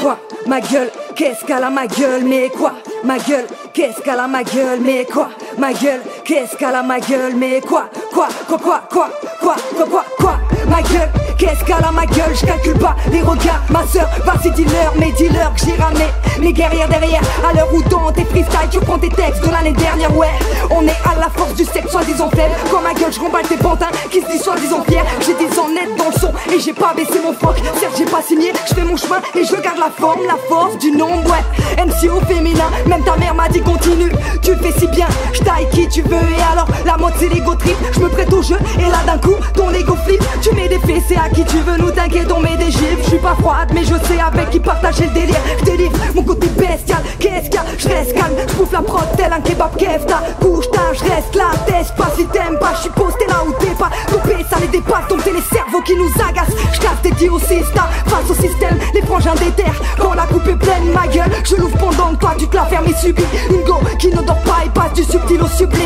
Quoi Ma gueule, qu'est-ce qu'elle a ma gueule, mais quoi Ma gueule, qu'est-ce qu'elle a ma gueule, mais quoi Ma gueule, qu'est-ce qu'elle a ma gueule, mais quoi Quoi, quoi, quoi, quoi, quoi, quoi, quoi, quoi Ma gueule, qu'est-ce qu'elle a ma gueule, je calcule pas les regards, ma soeur, vas-y dis-leur, mes dealers que j'ai ramé mes guerrières derrière, à l'heure où dans tes freestyles tu prends tes textes de l'année dernière, ouais On est à la force du sexe soi-disant faible, quand ma gueule je remballe tes pantins qui se disent soi-disant fiers. J'ai des en net dans le son et j'ai pas baissé mon froc, certes j'ai pas signé, je fais mon chemin et je garde la forme, la force du nombre, ouais MC au féminin, même ta mère m'a dit continue, tu fais si bien, je qui tu veux. Et alors la mode c'est l'ego trip, je me prête au jeu et là d'un coup ton ego flip, tu mets des fessées à qui tu veux, nous on met des gifs, je suis pas froide mais je sais avec qui partager le délire, je délivre mon côté bestial, qu'est-ce qu'il y a, je reste calme, je bouffe la prod tel un kebab kefta, couche ta, je reste là, teste pas si t'aimes pas, je suis posté là où t'es pas, coupé ça les dépasse, donc c'est les cerveaux qui nous agacent, je casse tes au système, face au système, les frangins des terres, quand la coupe est pleine, ma gueule, je l'ouvre pendant que toi tu te la fermes et une go qui ne dort pas et passe du subtil au sublime,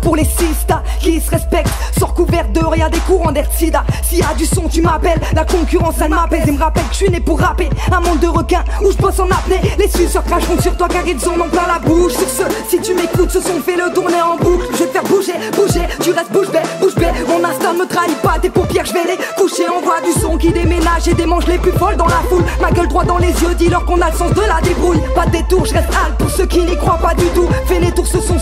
Pour les sistas qui se respectent, sort couvert de rien des courants d'air sida. S'il y a du son, tu m'appelles, la concurrence elle m'apaise et me rappelle que je suis né pour rapper. Un monde de requins où je bosse en apnée, les suceurs cracheront sur toi car ils en ont plein la bouche. Sur ce, si tu m'écoutes, ce son fait le tourner en boucle. Je vais te faire bouger, bouger, tu restes bouche bée, bouche bée. Mon instinct me trahit pas, tes paupières, je vais les coucher. On voit du son qui déménage et démange les plus folles dans la foule. Ma gueule droit dans les yeux, dis-leur qu'on a le sens de la débrouille. Pas de détour, je reste hal pour ceux qui n'y croient pas du tout. Fais les tours, ce son,